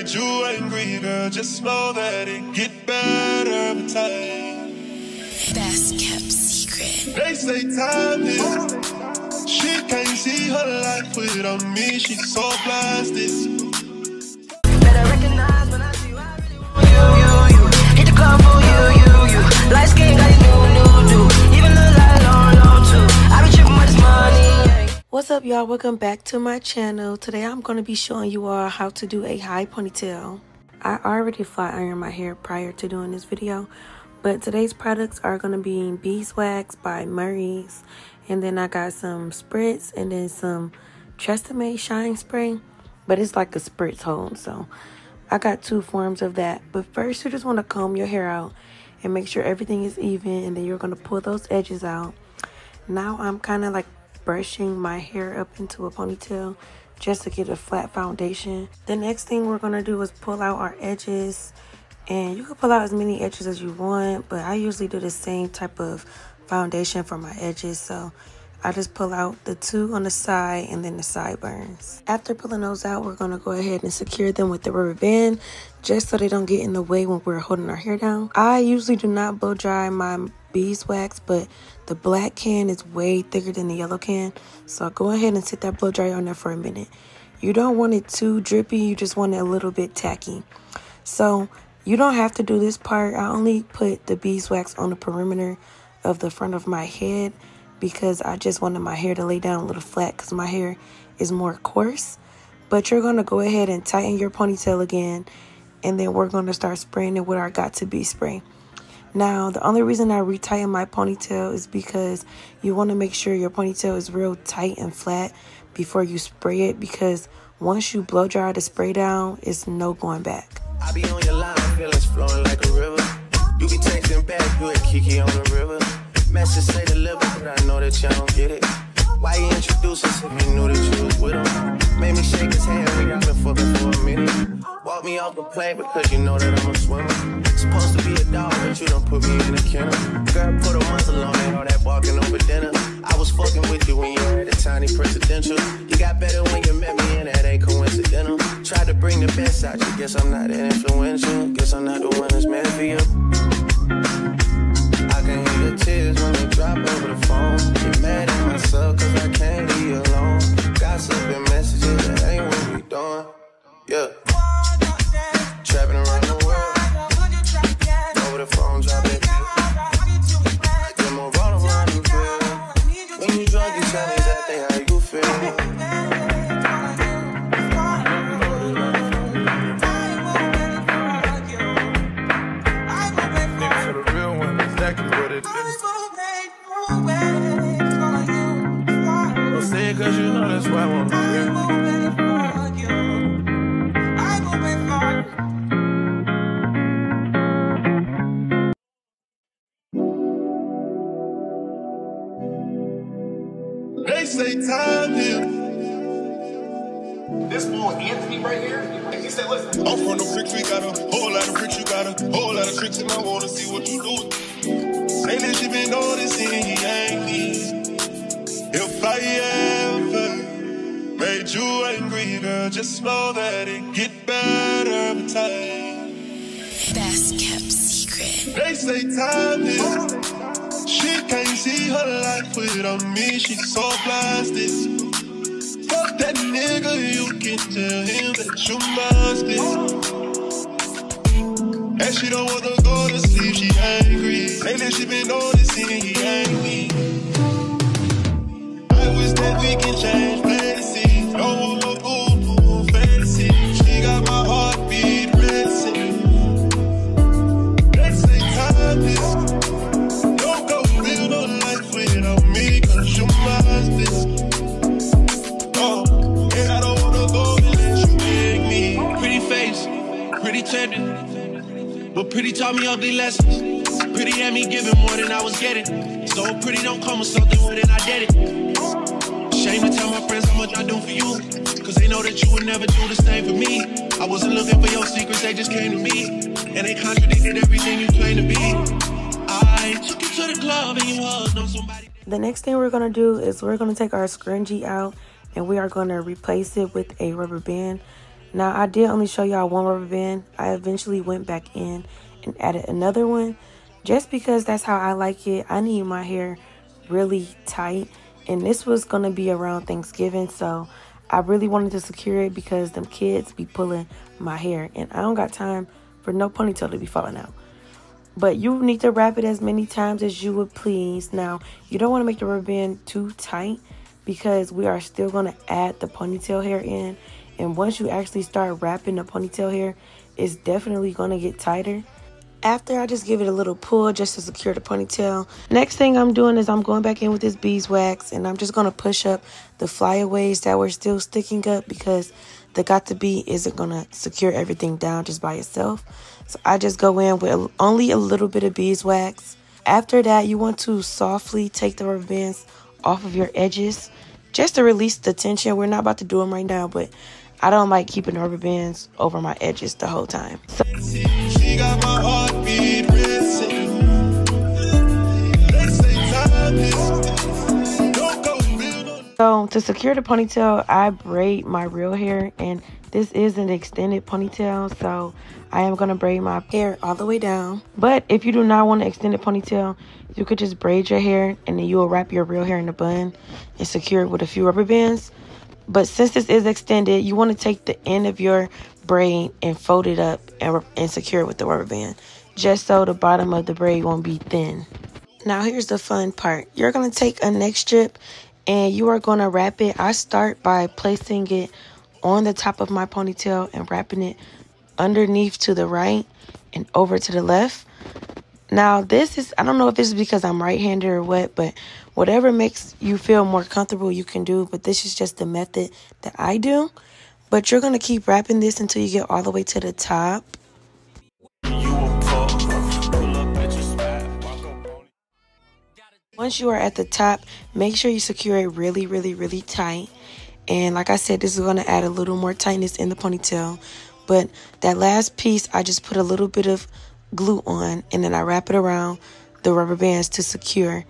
made you angry, girl. Just know that it get better every time. Best kept secret. They say time is. She can't see her life without me. She's so blasted. What's up y'all? Welcome back to my channel. Today I'm going to be showing you all how to do a high ponytail. I already flat ironed my hair prior to doing this video, but today's products are going to be beeswax by Murray's and then I got some spritz and then some Tresemme shine spray, but it's like a spritz hold so I got two forms of that. But first you just want to comb your hair out and make sure everything is even and then you're going to pull those edges out. Now I'm kind of like brushing my hair up into a ponytail just to get a flat foundation. The next thing we're to do is pull out our edges and you can pull out as many edges as you want but I usually do the same type of foundation for my edges so I just pull out the two on the side and then the sideburns. After pulling those out, we're to go ahead and secure them with the rubber band just so they don't get in the way when we're holding our hair down. I usually do not blow dry my beeswax, but the black can is way thicker than the yellow can. So go ahead and sit that blow dry on there for a minute. You don't want it too drippy, you just want it a little bit tacky. So you don't have to do this part. I only put the beeswax on the perimeter of the front of my head because I just wanted my hair to lay down a little flat because my hair is more coarse. But you're going to go ahead and tighten your ponytail again. And then we're going to start spraying it with our Got To Be spray. Now, the only reason I retighten my ponytail is because you want to make sure your ponytail is real tight and flat before you spray it. Because once you blow dry the spray down, it's no going back. I be on your line, feelings flowing like a river. You be texting back, you a Kiki on the river. Message say deliver, but I know that y'all don't get it. Why you introduce us if you knew that you was with him? Made me shake his hand, we got been fucking for a minute. Walk me off the plane because you know that I'm a swimmer. Supposed to be a dog, but you don't put me in a kennel. Girl, put a muzzle on and all that barking over dinner. I was fucking with you when you had a tiny presidential. You got better when you met me, and that ain't coincidental. Tried to bring the best out you, guess I'm not that influential. Guess I'm not the one that's meant for you. When over the phone. Get mad at myself cause I can't leave alone. Gossiping messages, that ain't what we doing. Yeah. Right here, he said, listen, I'm from the bricks, we got a whole lot of bricks, you got a whole lot of tricks, and I wanna see what you do. Say that she been noticing he ain't me. If I ever made you angry, girl, just know that it get better every time. Best kept secret. They say time is. She can't see her life without me, she's so blasted. That nigga, you can tell him that you must be. And she don't wanna go to sleep, she angry. Lately she been noticing he ain't me. I wish that we can change fantasy. Pretty tender. But pretty taught me ugly lessons. Pretty had me giving more than I was getting. So pretty don't come with something more than I did it. Shame to tell my friends how much I do for you. Cause they know that you would never do the same for me. I wasn't looking for your secrets, they just came to me. And they contradicted everything you claim to be. I took you to the club and you hugged on somebody. The next thing we're to do is we're to take our scrunchie out and we are to replace it with a rubber band. Now, I did only show y'all one rubber band. I eventually went back in and added another one just because that's how I like it. I need my hair really tight and this was going to be around Thanksgiving so I really wanted to secure it because them kids be pulling my hair and I don't got time for no ponytail to be falling out. But you need to wrap it as many times as you would please. Now, you don't want to make the rubber band too tight because we are still going to add the ponytail hair in. And once you actually start wrapping the ponytail hair, it's definitely going to get tighter. After I just give it a little pull just to secure the ponytail. Next thing I'm doing is I'm going back in with this beeswax and I'm just going to push up the flyaways that were still sticking up because the got to be isn't going to secure everything down just by itself. So I just go in with only a little bit of beeswax. After that, you want to softly take the rubber bands off of your edges just to release the tension. We're not about to do them right now, but I don't like keeping rubber bands over my edges the whole time. So She got my heartbeat racing. They say time is don't go build on So to secure the ponytail, I braid my real hair and this is an extended ponytail. So I am going to braid my hair all the way down. But if you do not want an extended ponytail, you could just braid your hair and then you will wrap your real hair in a bun and secure it with a few rubber bands. But since this is extended, you want to take the end of your braid and fold it up and, and secure it with the rubber band. Just so the bottom of the braid won't be thin. Now here's the fun part. You're going to take a neck strip and you are going to wrap it. I start by placing it on the top of my ponytail and wrapping it underneath to the right and over to the left. Now this is, I don't know if this is because I'm right-handed or what, but whatever makes you feel more comfortable you can do. But this is just the method that I do. But you're going to keep wrapping this until you get all the way to the top. Once you are at the top, make sure you secure it really, really, really tight. And like I said, this is going to add a little more tightness in the ponytail. But that last piece, I just put a little bit of glue on and then I wrap it around the rubber bands to secure.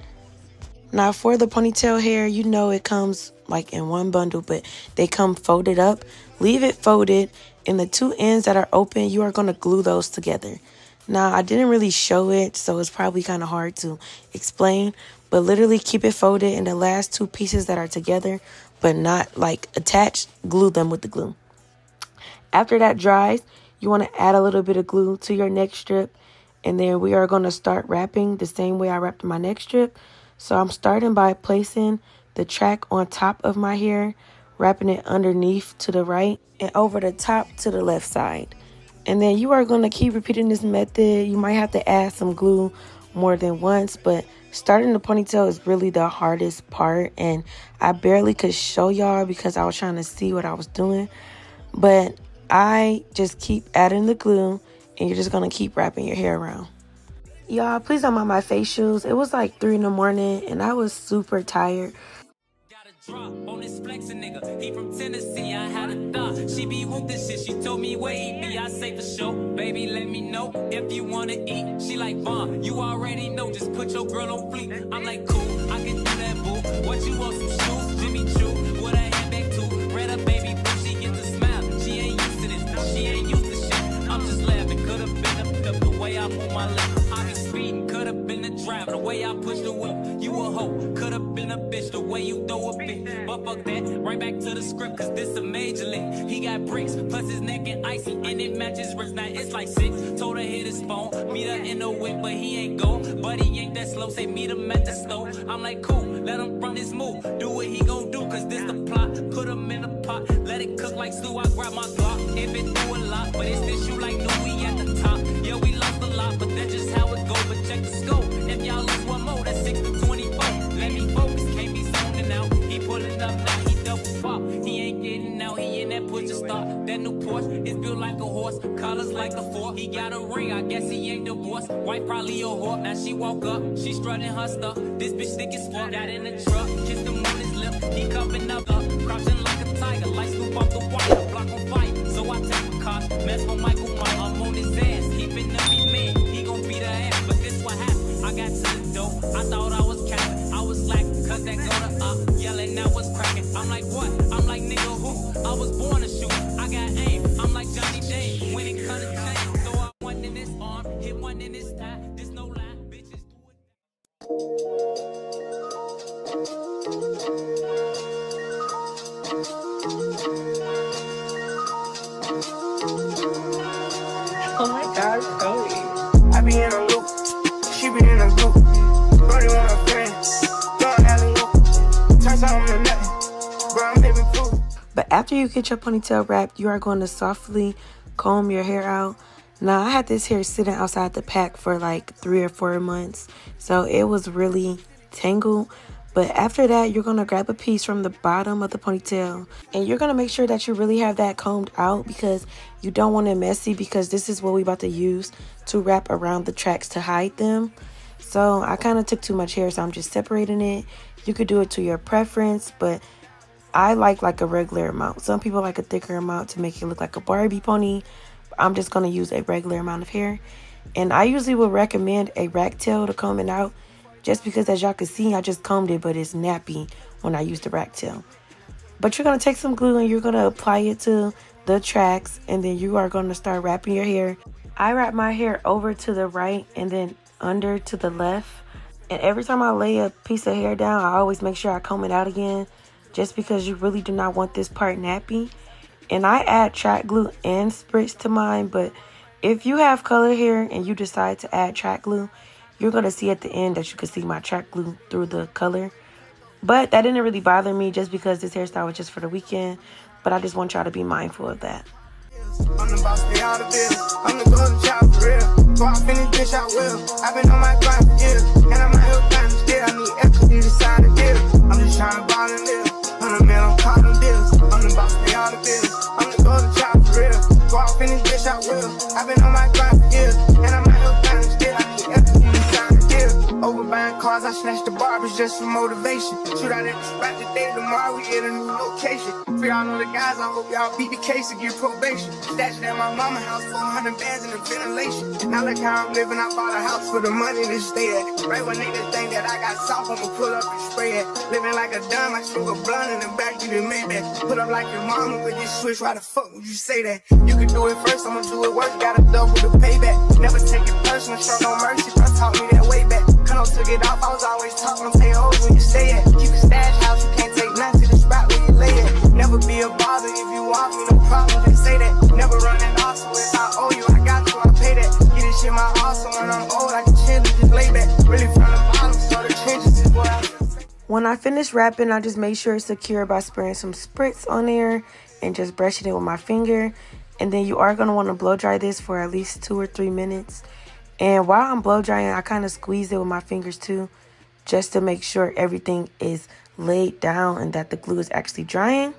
Now for the ponytail hair, you know it comes like in one bundle, but they come folded up. Leave it folded and the two ends that are open, you are going to glue those together. Now, I didn't really show it, so it's probably kind of hard to explain, but literally keep it folded and the last two pieces that are together but not like attached, glue them with the glue. After that dries, you want to add a little bit of glue to your neck strip and then we are going to start wrapping the same way I wrapped my neck strip. So I'm starting by placing the track on top of my hair, wrapping it underneath to the right and over the top to the left side. And then you are going to keep repeating this method. You might have to add some glue more than once, but starting the ponytail is really the hardest part. And I barely could show y'all because I was trying to see what I was doing. But I just keep adding the glue and you're just going to keep wrapping your hair around. Y'all, please don't mind my facials. It was like 3 in the morning and I was super tired. Drop on this flexin' nigga. He from Tennessee, I had a thought. She be with this shit, she told me where he be. I say for sure, baby, let me know if you wanna eat. She like, Vaughn, you already know, just put your girl on fleek. I'm like, cool, I can do that, boo. What you want, some shoes? Jimmy Choo, I move my lips. I be speeding, could've been the driver, the way I push the whip. You a hoe, could've been a bitch, the way you throw a bitch. But fuck that, right back to the script, cause this a major league. He got bricks, plus his neck and icy, and it matches wrist. Now it's like six. Told her hit his phone, meet her in the whip, but he ain't go. But he ain't that slow, say meet him at the stove. I'm like, cool, let him run his move. Do what he gon' do, cause this the plot. Put him in a pot, let it cook like stew. I grab my colors like a fork. He got a ring, I guess he ain't divorced. Wife probably a whore. Now she woke up, she strutting her stuff. This bitch thick as fuck. Got in the truck, kissed him on his lip. He cupping up, up, crouching like a tiger. Like Snoop off the wire, block on fire. So I take a cost, mess with Michael Myers. I'm on his ass, keeping up man. He gon' beat her ass, but this what happened. I got to the door, I thought I was capping. I was slacking, cause that go to up, yelling, now what's cracking. I'm like, what? I'm like, nigga, who? I was born to shoot. I got aim, I'm like Johnny Day you get your ponytail wrapped, you are going to softly comb your hair out. Now, I had this hair sitting outside the pack for like three or four months, so it was really tangled. But after that, you're going to grab a piece from the bottom of the ponytail and you're going to make sure that you really have that combed out because you don't want it messy because this is what we about to use to wrap around the tracks to hide them. So I kind of took too much hair, so I'm just separating it. You could do it to your preference, but I like like a regular amount. Some people like a thicker amount to make it look like a Barbie pony. I'm just going to use a regular amount of hair. And I usually would recommend a rat tail to comb it out. Just because as y'all can see, I just combed it, but it's nappy when I use the rat tail. But you're going to take some glue and you're going to apply it to the tracks. And then you are going to start wrapping your hair. I wrap my hair over to the right and then under to the left. And every time I lay a piece of hair down, I always make sure I comb it out again. Just because you really do not want this part nappy. And I add track glue and spritz to mine. But if you have color hair and you decide to add track glue, you're going to see at the end that you can see my track glue through the color. But that didn't really bother me just because this hairstyle was just for the weekend. But I just want y'all to be mindful of that. I'm just trying to and live. Hundred mil, I'm calling bills. I'm the boss, pay all the bills. I'm the golden for real. So I finish, bitch, I will. I've been on my I snatched the barbers just for motivation. Shoot out at the spot today, tomorrow we get a new location. For y'all know the guys, I hope y'all beat the case and get probation. Stashed at my mama house, 400 bands in the ventilation. Now look how I'm living, I bought a house for the money to stay at. Right when niggas think that I got soft, I'ma pull up and spray it. Living like a dumb, I smoke a blunt in the back, you done made that. Put up like your mama with this switch, why the fuck would you say that? You can do it first, I'ma do it worse, gotta double the payback. Never take it personal, show no mercy, bro, taught me that way back. Took it off, I was always talking, I'm saying, oh, where you stay at. Keep a stash house, you can't take nothing to the spot where you lay at. Never be a bother if you want me, no problem, just say that. Never off, so if I owe you, I got you, I pay that. Get this shit my so when I'm old, I can chill and just lay back. Really from the bottom, so the trenches is what I When I finish wrapping, I just make sure it's secure by spraying some spritz on there and just brushing it with my finger. And then you are going to want to blow dry this for at least two or three minutes. And while I'm blow drying, I kind of squeeze it with my fingers too, just to make sure everything is laid down and that the glue is actually drying.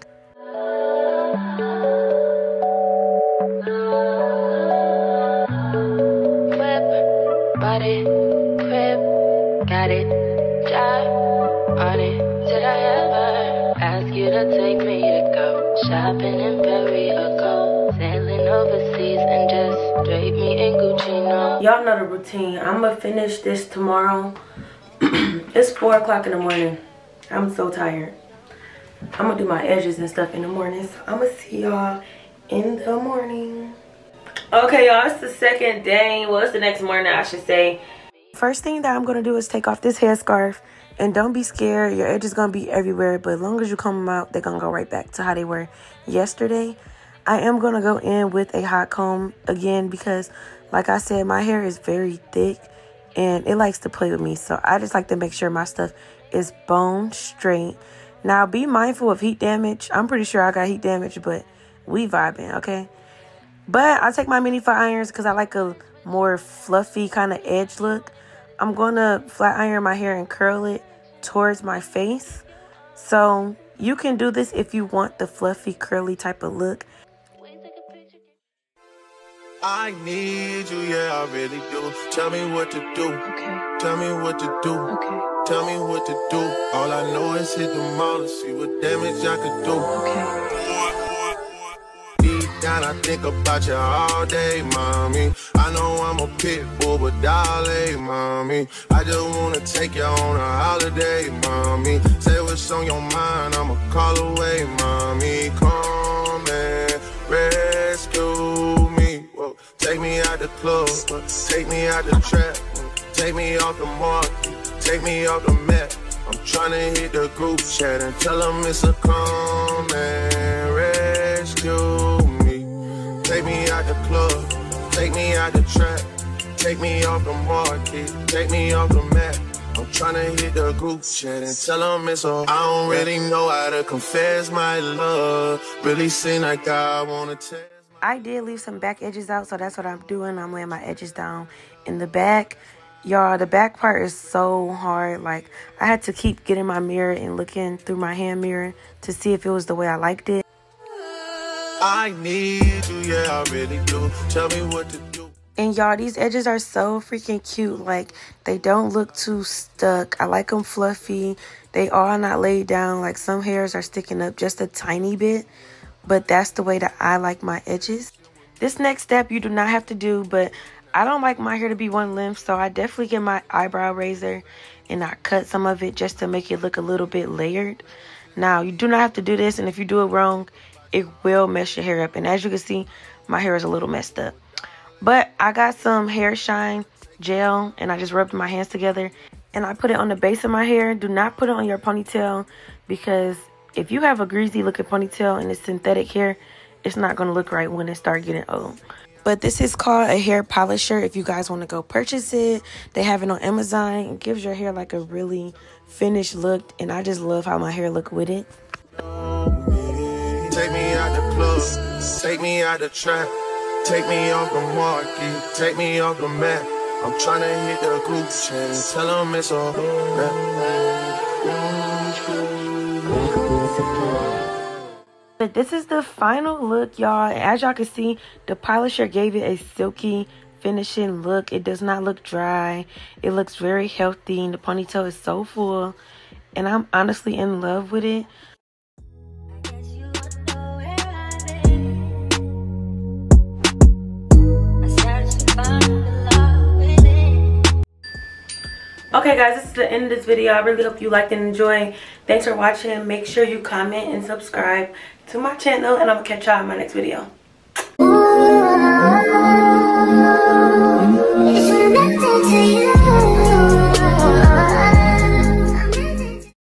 Shopping in Paris or go overseas and just drape me in Gucci? Y'all know the routine. I'm to finish this tomorrow. it's 4 o'clock in the morning. I'm so tired. I'm to do my edges and stuff in the morning. So I'm to see y'all in the morning. Okay, y'all, it's the second day. Well, it's the next morning, I should say. First thing that I'm to do is take off this headscarf. And don't be scared. Your edges to be everywhere. But as long as you comb them out, they're to go right back to how they were yesterday. I am going to go in with a hot comb again because, like I said, my hair is very thick. And it likes to play with me. So I just like to make sure my stuff is bone straight. Now, be mindful of heat damage. I'm pretty sure I got heat damage, but we vibing, okay? But I take my mini flat irons because I like a more fluffy kind of edge look. I'm going to flat iron my hair and curl it towards my face. So you can do this if you want the fluffy, curly type of look. I need you, yeah, I really do. Tell me what to do. Okay, Tell me what to do. okay, Tell me what to do. All I know is hit the mall and see what damage I could do. okay. Deep down, I think about you all day, mommy. I know I'm a pit bull, but darling, mommy. I just wanna take you on a holiday, mommy. Say what's on your mind, I'ma call away, mommy. Come but take me out the trap. Take me off the mark, take me off the map. I'm tryna hit the group chat and tell them it's a come and rescue me. Take me out the club, take me out the trap. Take me off the market, take me off the map. I'm tryna hit the group chat and tell them it's all. I don't really know how to confess my love. Really seem like I wanna tell. I did leave some back edges out, so that's what I'm doing. I'm laying my edges down in the back. Y'all, the back part is so hard. Like, I had to keep getting my mirror and looking through my hand mirror to see if it was the way I liked it. I need you, yeah, I really do. Tell me what to do. And y'all, these edges are so freaking cute. Like, they don't look too stuck. I like them fluffy. They are not laid down. Like, some hairs are sticking up just a tiny bit. But that's the way that I like my edges. This next step you do not have to do, but I don't like my hair to be one length. So I definitely get my eyebrow razor and I cut some of it just to make it look a little bit layered. Now, you do not have to do this. And if you do it wrong, it will mess your hair up. And as you can see, my hair is a little messed up. But I got some hair shine gel and I just rubbed my hands together and I put it on the base of my hair. Do not put it on your ponytail because if you have a greasy looking ponytail and it's synthetic hair, it's not going to look right when it start getting old. But this is called a hair polisher. If you guys want to go purchase it, they have it on Amazon. It gives your hair like a really finished look. And I just love how my hair look with it. Take me out the club, take me out the trap. Take me off the market, take me off the map. I'm trying to hit the group chat tell them it's all But this is the final look, y'all. As y'all can see, the polisher gave it a silky finishing look. It does not look dry. It looks very healthy. And the ponytail is so full. And I'm honestly in love with it. Okay guys, this is the end of this video. I really hope you liked and enjoyed. Thanks for watching. Make sure you comment and subscribe to my channel and to catch y'all in my next video. It's